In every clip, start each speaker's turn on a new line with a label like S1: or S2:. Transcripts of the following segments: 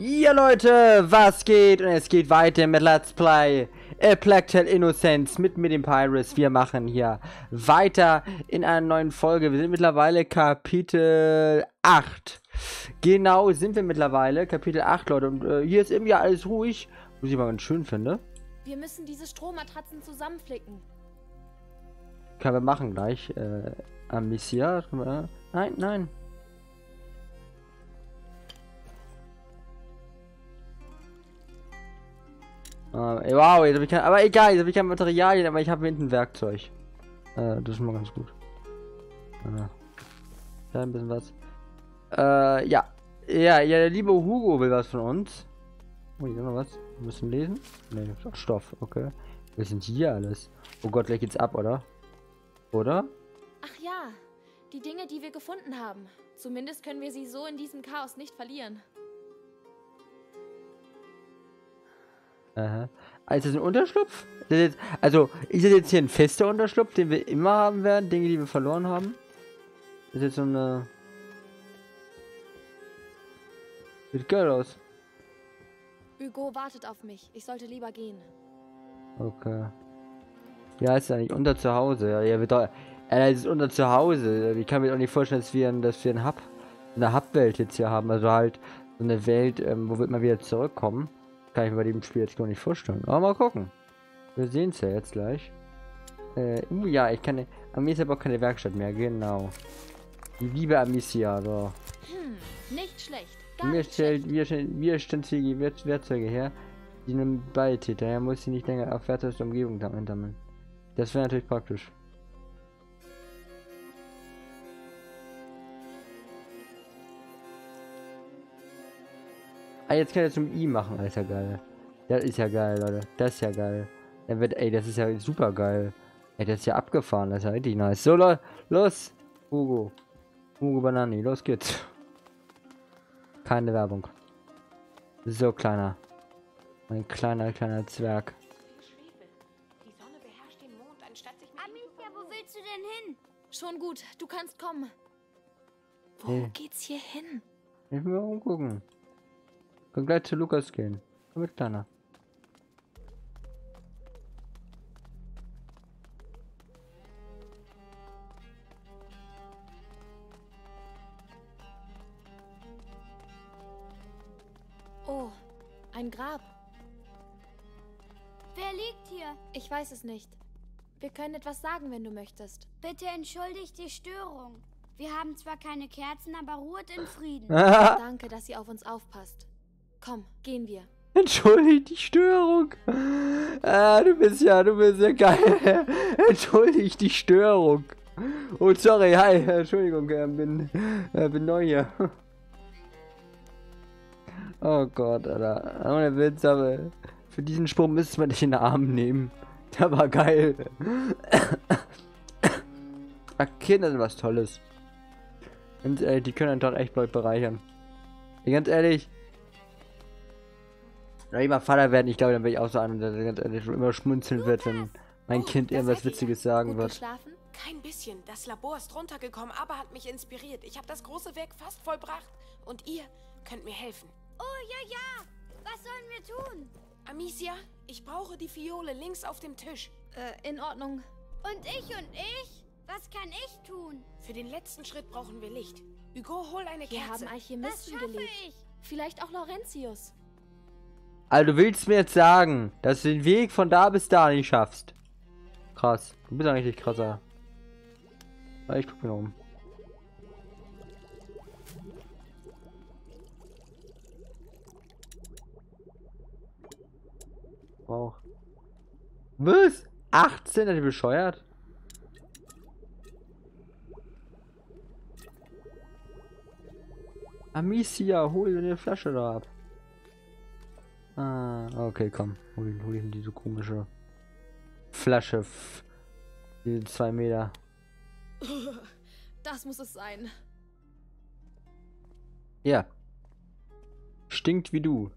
S1: Ja Leute, was geht? Und es geht weiter mit Let's Play A Plague Tale Innocence mit mit dem Pirates. Wir machen hier weiter in einer neuen Folge. Wir sind mittlerweile Kapitel 8. Genau sind wir mittlerweile, Kapitel 8, Leute. Und äh, hier ist irgendwie alles ruhig, was ich mal ganz schön finde.
S2: Wir müssen diese Strohmatratzen zusammenflicken.
S1: Können wir machen gleich. Äh, Amicia. Nein, nein. Äh, wow, jetzt habe ich kein, aber egal, jetzt habe ich kein Materialien, aber ich habe hinten Werkzeug. Äh, das ist mal ganz gut. Äh, da ein bisschen was. Äh, ja. Ja, ja, der liebe Hugo will was von uns. Oh, hier noch was. Wir müssen lesen? Ne, Stoff, okay. Wir sind hier alles. Oh Gott, gleich geht's ab, oder? Oder?
S2: Ach ja, die Dinge, die wir gefunden haben. Zumindest können wir sie so in diesem Chaos nicht verlieren.
S1: Aha. Also ist das ein Unterschlupf? Das jetzt, also ist das jetzt hier ein fester Unterschlupf, den wir immer haben werden? Dinge, die wir verloren haben? Das ist jetzt so eine... Sieht geil aus.
S2: Hugo wartet auf mich. Ich sollte lieber gehen.
S1: Okay. Ja, ist ja nicht unter zu Hause. Ja, ja wird doch... Äh, ist unter zu Hause. Ich kann mir auch nicht vorstellen, dass wir, ein, dass wir ein Hub, eine Hub-Welt jetzt hier haben. Also halt so eine Welt, ähm, wo wir immer wieder zurückkommen. Kann ich mir bei dem Spiel jetzt gar nicht vorstellen. Aber mal gucken. Wir sehen es ja jetzt gleich. Äh, uh, ja, ich kann... Amicia braucht keine Werkstatt mehr, genau. Die liebe Amicia, so.
S2: Hm, nicht schlecht. Gar
S1: Wir stellt wir widerstandsfähige Werk Werkzeuge her, die einem beitäter. Daher muss sie nicht länger auf der Umgebung sammeln. Das wäre natürlich praktisch. Ah, jetzt kann er zum I machen, das ist ja geil. Das ist ja geil, Leute. Das ist ja geil. Er wird, ey, das ist ja super geil. Ey, das ist ja abgefahren, das ist ja richtig nice. So, lo los, Hugo. Hugo Banani, los geht's. Keine Werbung. So, kleiner. Mein kleiner, kleiner Zwerg.
S3: Schwefel. Die Sonne beherrscht den Mond, anstatt sich mit ihm
S4: Amicia, wo willst du denn hin?
S2: Schon gut, du kannst kommen. Wo
S1: Hey.
S2: geht's hier hin?
S1: Ich will mal umgucken. Kann gleich zu Lukas gehen. Komm mit, kleiner.
S2: Oh, ein Grab.
S4: Wer liegt hier?
S2: Ich weiß es nicht. Wir können etwas sagen, wenn du möchtest.
S4: Bitte entschuldigt die Störung. Wir haben zwar keine Kerzen, aber ruhet in Frieden.
S2: Danke, dass ihr auf uns aufpasst. Komm, gehen wir.
S1: Entschuldigt die Störung. Ah, du bist ja, du bist ja geil. Entschuldigt die Störung. Oh, sorry, hi. Entschuldigung, äh, bin, äh, bin neu hier. Oh Gott, Alter. Ohne Witz, aber für diesen Sprung müsste man dich in den Arm nehmen. Der war geil. Ach, Kinder sind was Tolles. Ganz ehrlich, die können einen Tag echt Leute bereichern. Ganz ehrlich, wenn ich mal Vater werden, ich glaube, dann werde ich auch so einer, der ganz ehrlich schon immer schmunzeln wird, wenn mein
S3: Oh,
S1: Kind irgendwas. Witziges sagen wird.
S2: geschlafen?
S3: Kein bisschen. Das Labor ist runtergekommen, aber hat mich inspiriert. Ich habe das große Werk fast vollbracht. Und ihr könnt mir helfen.
S4: Oh ja, ja. Was sollen wir tun?
S3: Amicia, ich brauche die Fiole links auf dem Tisch.
S2: Äh, in Ordnung.
S4: Und ich und ich? Was kann ich tun?
S3: Für den letzten Schritt brauchen wir Licht. Hugo, hol eine
S2: Hier
S3: Kerze.
S2: haben
S4: Das
S2: Alchemisten gelebt.
S4: ich.
S2: Vielleicht auch Laurentius.
S1: Also du willst mir jetzt sagen, dass du den Weg von da bis da nicht schaffst. Krass. Du bist eigentlich richtig krasser. Ja, Ich guck mir um. Wow. Was? 18? Seid ihr bescheuert? Amicia, hol dir eine Flasche da ab. Ah, okay, komm. Hol, hol ich diese komische Flasche. Diese zwei Meter.
S2: Das muss es sein.
S1: Ja. Stinkt wie du.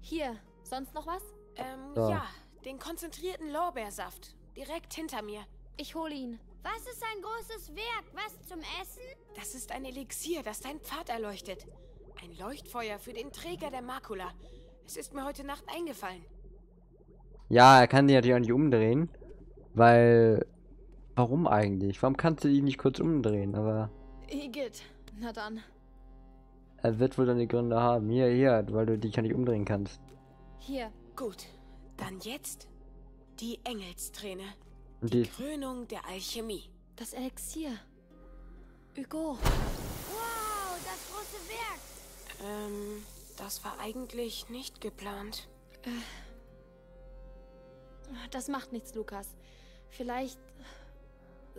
S2: Hier, sonst noch was?
S3: Ähm,
S1: So.
S3: ja. Den konzentrierten Lorbeersaft. Direkt hinter mir.
S2: Ich hole ihn.
S4: Was ist ein großes Werk? Was zum Essen?
S3: Das ist ein Elixier, das deinen Pfad erleuchtet. Ein Leuchtfeuer für den Träger der Makula. Es ist mir heute Nacht eingefallen.
S1: Ja, er kann die natürlich auch nicht umdrehen. Weil. Warum eigentlich? Warum kannst du die nicht kurz umdrehen? Aber
S2: Igitt. Na dann.
S1: er wird wohl seine Gründe haben. Hier, hier, weil du dich ja nicht umdrehen kannst.
S2: Hier.
S3: Gut, dann jetzt die Engelsträne. Die
S1: die.
S3: Krönung der Alchemie.
S2: Das Elixier. Hugo.
S4: Wow, das große Werk.
S3: Ähm, das war eigentlich nicht geplant.
S2: Das macht nichts, Lukas. Vielleicht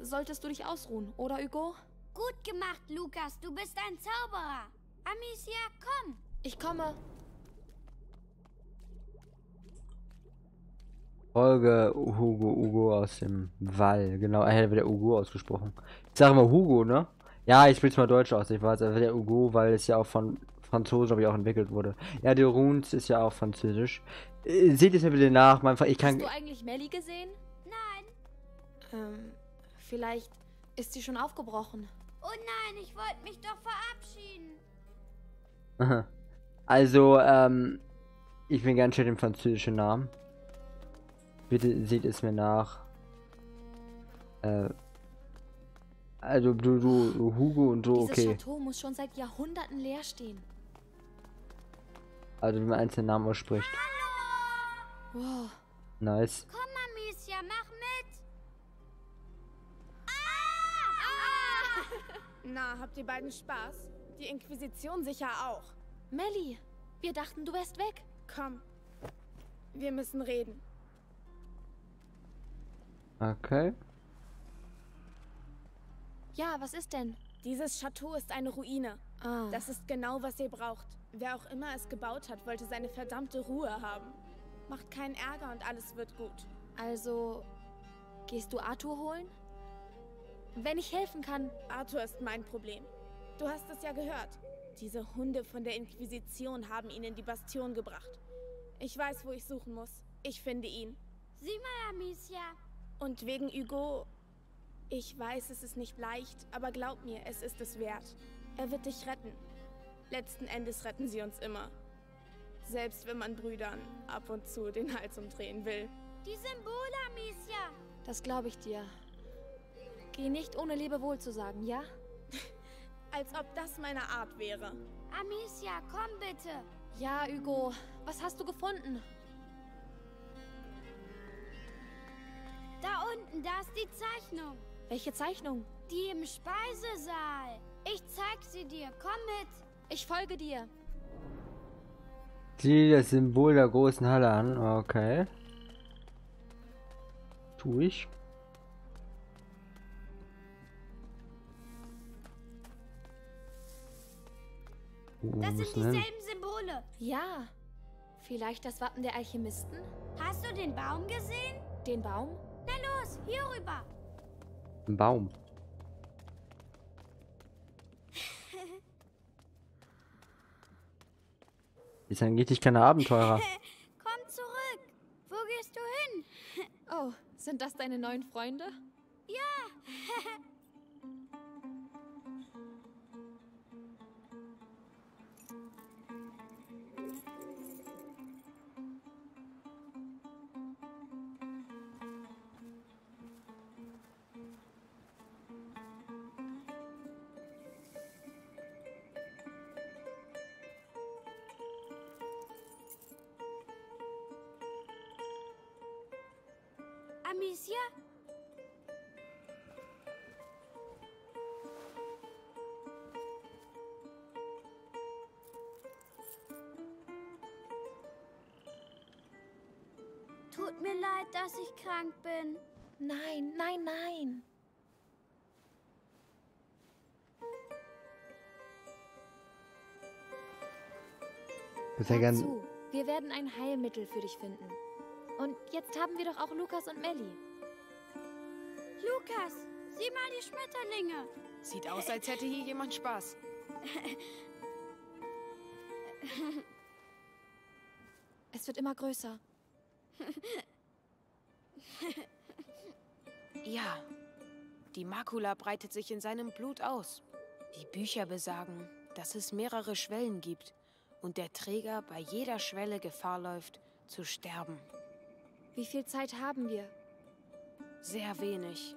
S2: solltest du dich ausruhen, oder Hugo?
S4: Gut gemacht, Lukas. Du bist ein Zauberer. Amicia, komm.
S2: Ich komme.
S1: Folge Hugo Hugo aus dem Wall. Genau, er hätte wieder Hugo ausgesprochen. Ich sage immer Hugo, ne? Ja, ich spiel's mal Deutsch aus. Ich weiß, er wird ja Hugo, weil es ja auch von Franzosen, glaube ich, auch entwickelt wurde. Ja, die Runes ist ja auch französisch. Äh, seht es mir bitte nach. Mein, ich kann.
S2: Hast du eigentlich Melly gesehen?
S4: Nein.
S2: Ähm, vielleicht ist sie schon aufgebrochen.
S4: Oh nein, ich wollte mich doch verabschieden.
S1: Also, ähm, ich bin ganz schön den französischen Namen. Bitte seht es mir nach. Äh, also du, du, du Hugo und so,
S2: Dieses
S1: okay.
S2: Chateau muss schon seit Jahrhunderten leer stehen.
S1: Also wie man einzelne Namen ausspricht.
S2: Wow.
S1: Nice.
S4: Komm, Amicia, mach mit. Ah!
S5: Na, habt ihr beiden Spaß? Die Inquisition sicher auch.
S2: Melly, wir dachten, du wärst weg.
S5: Komm. Wir müssen reden.
S1: Okay.
S2: Ja, was ist denn?
S5: Dieses Chateau ist eine Ruine.
S2: Ah,
S5: Das ist genau, was ihr braucht. Wer auch immer es gebaut hat, wollte seine verdammte Ruhe haben. Macht keinen Ärger und alles wird gut.
S2: also gehst du Arthur holen? Wenn ich helfen kann.
S5: Arthur ist mein Problem. Du hast es ja gehört. Diese Hunde von der Inquisition haben ihn in die Bastion gebracht. Ich weiß, wo ich suchen muss. Ich finde ihn.
S4: Sieh mal, Amicia.
S5: Und wegen Hugo. Ich weiß, es ist nicht leicht, aber glaub mir, es ist es wert. Er wird dich retten. Letzten Endes retten sie uns immer. Selbst wenn man Brüdern ab und zu den Hals umdrehen will.
S4: Die Symbole, Amicia.
S2: Das glaube ich dir. Geh nicht ohne Lebewohl zu sagen, ja?
S5: Als ob das meine Art wäre.
S4: Amicia, komm bitte.
S2: Ja, Hugo. Was hast du gefunden?
S4: Da unten, da ist die Zeichnung.
S2: Welche Zeichnung?
S4: Die im Speisesaal. Ich zeig sie dir. Komm mit.
S2: Ich folge dir.
S1: Sieh das Symbol der großen Halle an. Okay. Tu ich. Wo
S4: Das sind
S1: wir hin?
S4: dieselben Symbole.
S2: Ja. Vielleicht das Wappen der Alchemisten?
S4: Hast du den Baum gesehen?
S2: Den Baum?
S4: Na los, hier rüber.
S1: Ein Baum. Ist ein richtig kleiner Abenteurer.
S4: Komm zurück. Wo gehst du hin?
S2: Oh, sind das deine neuen Freunde?
S4: Amicia? Tut mir leid, dass ich krank bin.
S2: Nein, nein, nein. Hör
S1: ganz.
S2: zu. Wir werden ein Heilmittel für dich finden. Und jetzt haben wir doch auch Lukas und Melly.
S4: Lukas, sieh mal die Schmetterlinge.
S3: Sieht aus, als hätte hier jemand Spaß.
S2: Es wird immer größer.
S3: Ja, die Makula breitet sich in seinem Blut aus. Die Bücher besagen, dass es mehrere Schwellen gibt und der Träger bei jeder Schwelle Gefahr läuft, zu sterben.
S2: Wie viel Zeit haben wir?
S3: Sehr wenig.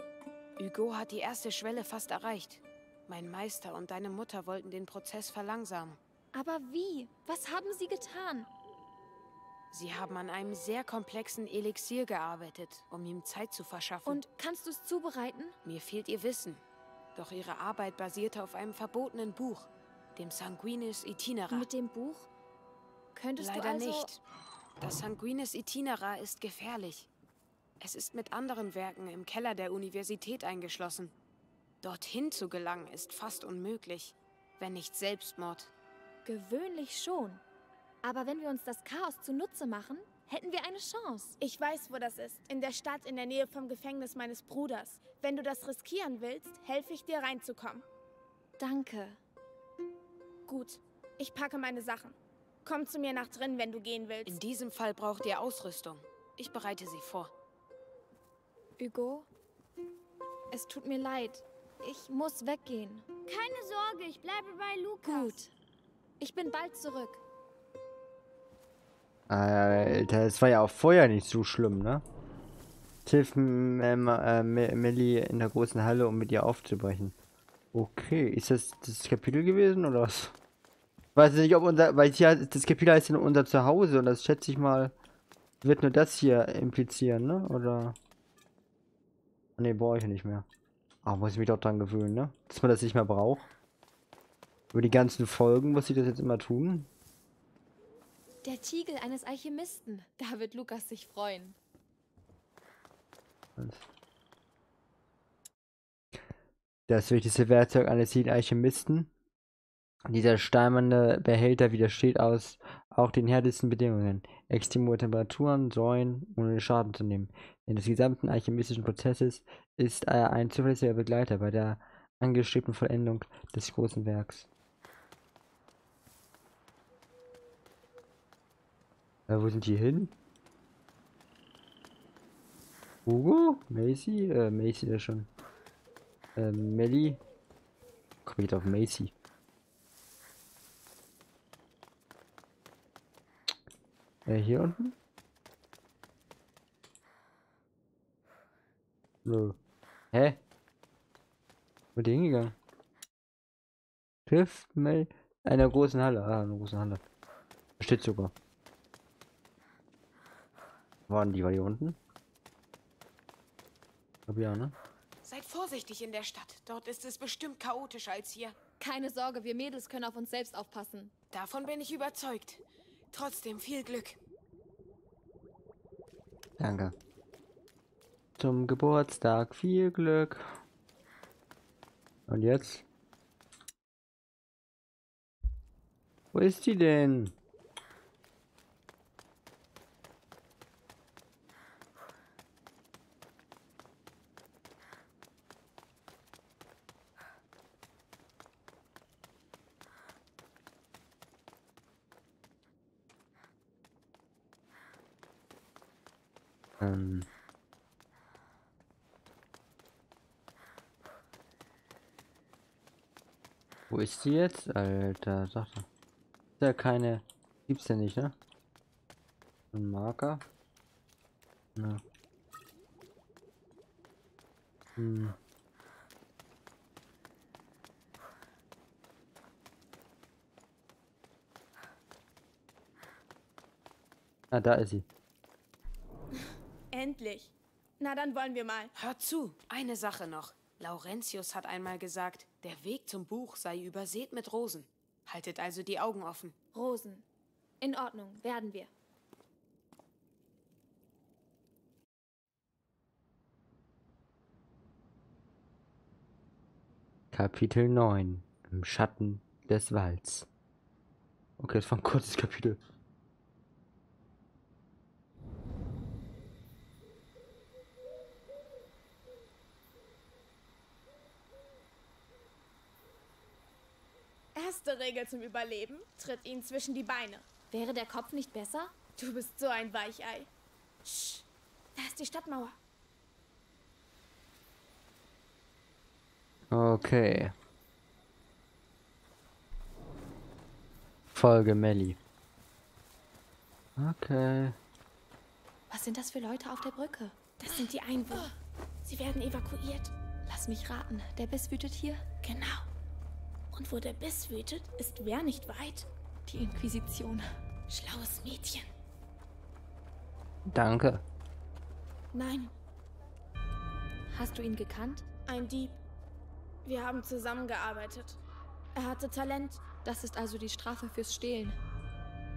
S3: Hugo hat die erste Schwelle fast erreicht. Mein Meister und deine Mutter wollten den Prozess verlangsamen.
S2: Aber wie? Was haben Sie getan?
S3: Sie haben an einem sehr komplexen Elixier gearbeitet, um ihm Zeit zu verschaffen.
S2: Und kannst du es zubereiten?
S3: mir fehlt ihr Wissen. Doch ihre Arbeit basierte auf einem verbotenen Buch, dem Sanguinis Itinera.
S2: Mit dem Buch? Könntest
S3: Leider
S2: du also...
S3: nicht. Das Sanguinis Itinera ist gefährlich. Es ist mit anderen Werken im Keller der Universität eingeschlossen. Dorthin zu gelangen ist fast unmöglich, wenn nicht Selbstmord.
S2: Gewöhnlich schon. Aber wenn wir uns das Chaos zunutze machen, hätten wir eine Chance.
S5: Ich weiß, wo das ist. In der Stadt in der Nähe vom Gefängnis meines Bruders. Wenn du das riskieren willst, helfe ich dir reinzukommen.
S2: Danke.
S5: Gut, ich packe meine Sachen. Komm zu mir nach drin, wenn du gehen
S3: In
S5: willst.
S3: diesem Fall braucht ihr Ausrüstung. Ich bereite sie vor.
S2: Hugo, es tut mir leid. Ich muss weggehen.
S4: Keine Sorge, ich bleibe bei Lukas.
S2: Gut. Ich bin bald zurück.
S1: Alter, es war ja auch vorher nicht so schlimm, ne? Ähm, äh, Melly in der großen Halle, um mit ihr aufzubrechen. Okay, ist das das Kapitel gewesen oder was? Weiß nicht, ob unser, weil hier das Kapitel heißt ja nur unser Zuhause und das schätze ich mal, wird nur das hier implizieren, ne? Oder? Ne, brauche ich nicht mehr. Ah, muss ich mich doch dran gewöhnen, ne? Dass man das nicht mehr braucht. Über die ganzen Folgen muss ich das jetzt immer tun.
S2: Der Tiegel eines Alchemisten. Da wird Lukas sich freuen.
S1: Das wichtigste Werkzeug eines jeden Alchemisten. Dieser steinerne Behälter widersteht aus auch den härtesten Bedingungen. Extrem hohe Temperaturen, Säulen, ohne Schaden zu nehmen. In des gesamten alchemistischen Prozesses ist er ein zuverlässiger Begleiter bei der angestrebten Vollendung des großen Werks. Äh, wo sind die hin? Hugo? Macy? Äh, Macy ist schon. Äh, Melly? Komm ich auf Macy. Äh, hier unten? Nö. Hä? Wo ist die hingegangen? Tiff, Mel, einer großen Halle. Ah, eine große Halle. Steht sogar. Waren die, war die unten? Ich glaub ja, ne?
S3: Seid vorsichtig in der Stadt. Dort ist es bestimmt chaotischer als hier.
S2: Keine Sorge, wir Mädels können auf uns selbst aufpassen.
S3: Davon bin ich überzeugt. Trotzdem viel Glück.
S1: Danke. Zum Geburtstag viel Glück. Und jetzt? Wo ist die denn? Ähm. Wo ist sie jetzt? Alter, sag doch. Ist ja keine. Gibt's ja nicht, ne? Ein Marker? Ne. Hm. Ah, da ist sie.
S5: Endlich. Na, dann wollen wir mal.
S3: Hört zu, eine Sache noch. Laurentius hat einmal gesagt, der Weg zum Buch sei übersät mit Rosen. Haltet also die Augen offen.
S2: Rosen. In Ordnung, werden wir.
S1: Kapitel 9 Im Schatten des Walds. Okay, das war ein kurzes Kapitel.
S5: Erste Regel zum Überleben: Tritt ihn zwischen die Beine.
S2: Wäre der Kopf nicht besser?
S5: Du bist so ein Weichei. Sch, da ist die Stadtmauer.
S1: Okay. Folge Melly. Okay.
S2: Was sind das für Leute auf der Brücke?
S5: Das sind die Einwohner. Sie werden evakuiert.
S2: Lass mich raten. Der Biss wütet hier?
S5: Genau. Und wo der Biss wütet, ist wer nicht weit?
S2: Die Inquisition.
S5: Schlaues Mädchen.
S1: Danke.
S5: Nein,
S2: Hast du ihn gekannt?
S5: ein Dieb. Wir haben zusammengearbeitet. Er hatte Talent.
S2: Das ist also die Strafe fürs Stehlen.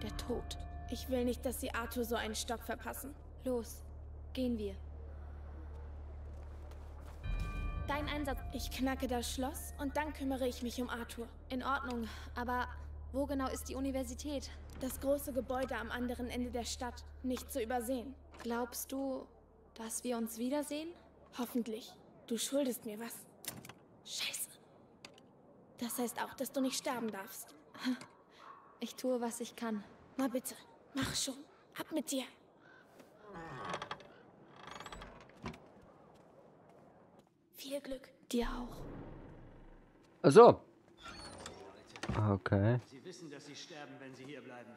S2: Der Tod.
S5: Ich will nicht, dass sie Arthur so einen Stock verpassen.
S2: Los, gehen wir.
S5: Dein Einsatz. Ich knacke das Schloss und dann kümmere ich mich um Arthur.
S2: In Ordnung, aber wo genau ist die Universität?
S5: Das große Gebäude am anderen Ende der Stadt. Nicht zu übersehen.
S2: Glaubst du, dass wir uns wiedersehen?
S5: Hoffentlich. Du schuldest mir was. Scheiße. Das heißt auch, dass du nicht sterben darfst.
S2: Ich tue, was ich kann.
S5: Na bitte, mach schon. Ab mit dir. Viel Glück.
S2: Dir auch.
S1: Achso. Okay.
S6: Sie wissen, dass sie sterben, wenn sie hier bleiben.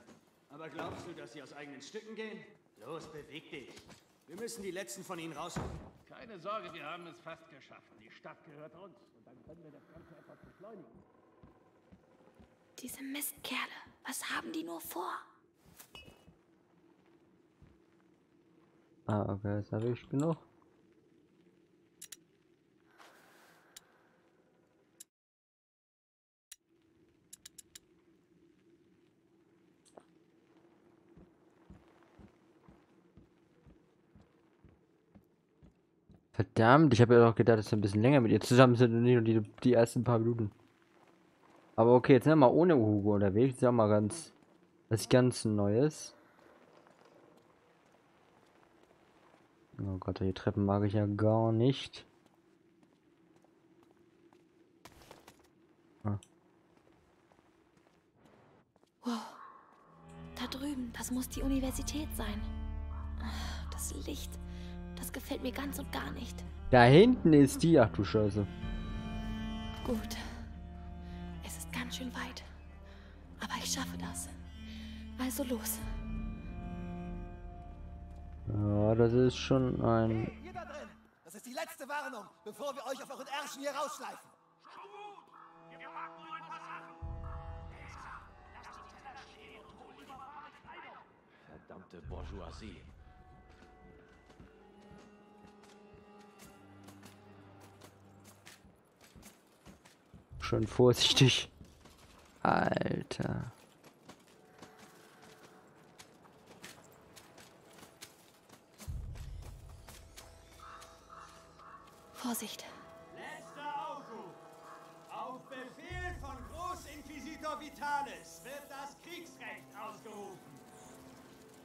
S6: Aber glaubst du, dass sie aus eigenen Stücken gehen? Los, beweg dich. Wir müssen die letzten von ihnen rausholen.
S7: Keine Sorge, wir haben es fast geschafft. Die Stadt gehört uns. Und dann können wir das Ganze etwas beschleunigen.
S2: Diese Mistkerle. Was haben die nur vor?
S1: Ah, okay, jetzt habe ich genug. Verdammt, ich habe ja doch gedacht, dass wir ein bisschen länger mit ihr zusammen sind und nicht nur die, die ersten paar Minuten. Aber okay, jetzt sind wir mal ohne Hugo unterwegs. Das ist auch mal ganz was ganz Neues. Oh Gott, die Treppen mag ich ja gar nicht.
S2: Wow. Da drüben, das muss die Universität sein. Ah, Das Licht, das gefällt mir ganz und gar nicht.
S1: Da hinten ist die. Ach du Scheiße.
S2: Gut. Es ist ganz schön weit. Aber ich schaffe das. Also los.
S1: Ja, das ist schon ein.
S8: Ihr da drin! Das ist die letzte Warnung, bevor wir euch auf euren Ärschen hier rausschleifen.
S7: Verdammte Bourgeoisie.
S1: Schon vorsichtig. Alter.
S2: Vorsicht.
S6: Letzter Aufruf. Auf Befehl von Großinquisitor Vitalis wird das Kriegsrecht ausgerufen.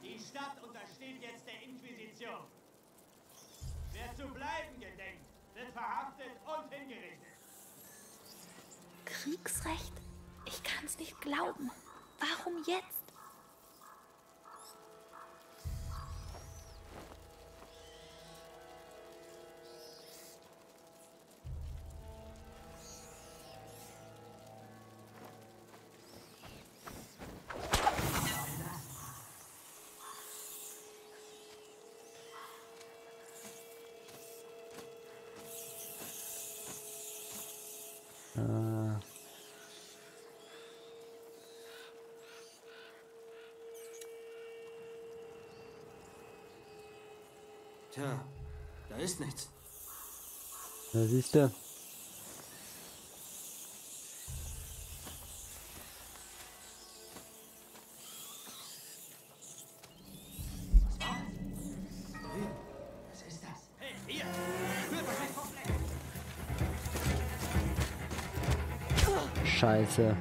S6: Die Stadt untersteht jetzt der Inquisition. Wer zu bleiben gedenkt, wird verhaftet und hingerichtet.
S2: Kriegsrecht? Ich kann's nicht glauben. Warum jetzt?
S6: Tja, da ist nichts.
S1: da siehst du. Scheiße.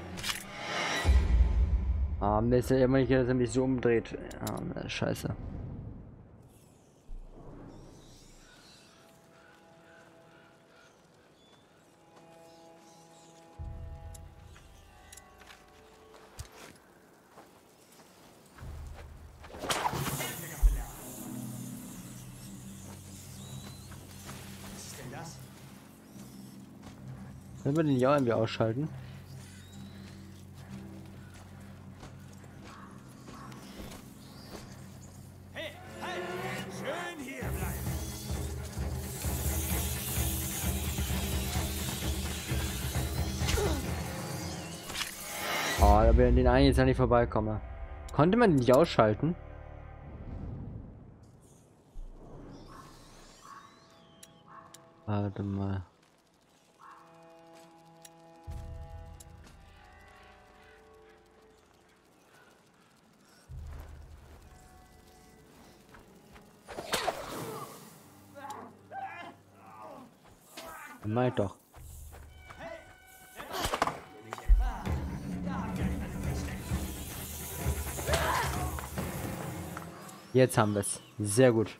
S1: Ah, Mist, ich hab nicht gedacht, dass er mich so umdreht. Ah, scheiße. Können wir den ja irgendwie ausschalten? Oh, da den einen jetzt ja nicht vorbeikomme. Konnte man den nicht ausschalten? Warte mal. Meint doch. Jetzt haben wir es. Sehr gut.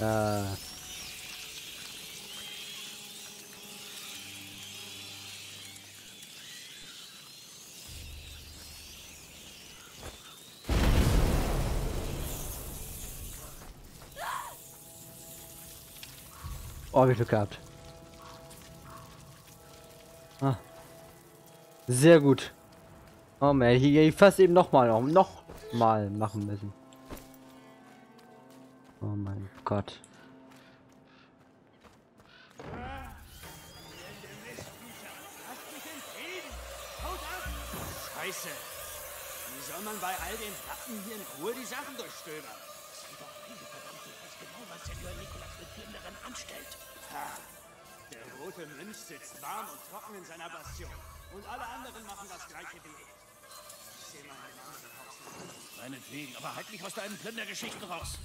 S1: Äh. Oh, wie Glück gehabt. Ah. Sehr gut. Oh man, hier ich fast eben noch mal noch mal machen müssen. Oh mein Gott.
S6: Scheiße. Wie soll man bei all den Platten hier in Ruhe die Sachen durchstöbern?
S7: Genau, was Senior Nikolas mit Plünderern anstellt.
S6: Ha. Der rote Mönch sitzt warm und trocken in seiner Bastion. Und alle anderen machen das gleiche wie ich. Ich sehe meine Nase raus.
S7: Meinetwegen, aber halt mich aus deinen Plündergeschichten raus.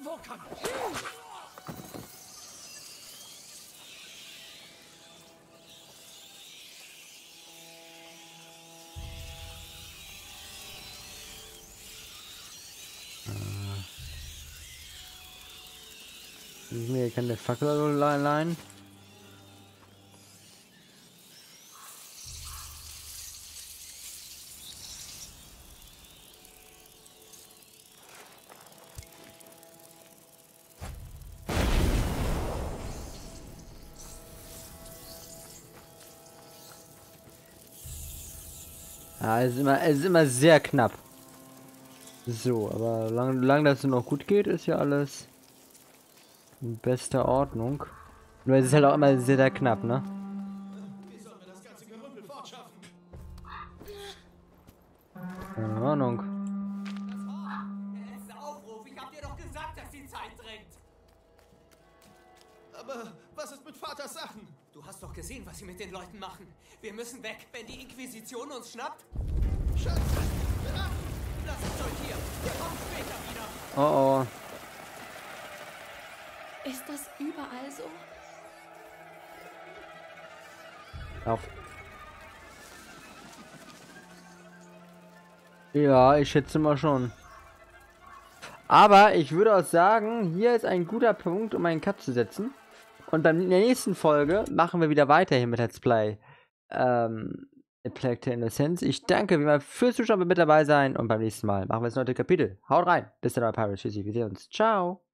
S7: Wo kann
S1: Mir der Fackel allein. Ja, es ist immer, es ist immer sehr knapp. So, aber lang, lang das noch gut geht, ist ja alles in bester Ordnung. Nur es ist halt auch immer sehr, sehr knapp, ne?
S9: Drängt.
S8: Aber was ist mit Vaters Sachen?
S9: Du hast doch gesehen, was sie mit den Leuten machen. Wir müssen weg, wenn die Inquisition uns schnappt.
S8: Ja,
S9: Lass uns euch hier. Wir kommen später wieder.
S1: Oh oh.
S2: Das überall so?
S1: Auf. Ja, ich schätze mal schon. Aber ich würde auch sagen, hier ist ein guter Punkt, um einen Cut zu setzen. Und dann in der nächsten Folge machen wir wieder weiter hier mit Let's Play. Ähm, Plague Innocence. Ich danke wie immer fürs Zuschauen, mit dabei sein. Und beim nächsten Mal machen wir das neunte Kapitel. Haut rein. Bis dann, Pirates. Tschüssi. Wir sehen uns. Ciao.